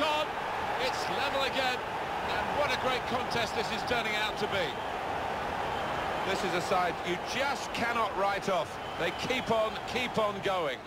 on. It's level again. And what a great contest this is turning out to be. This is a side you just cannot write off. They keep on, keep on going.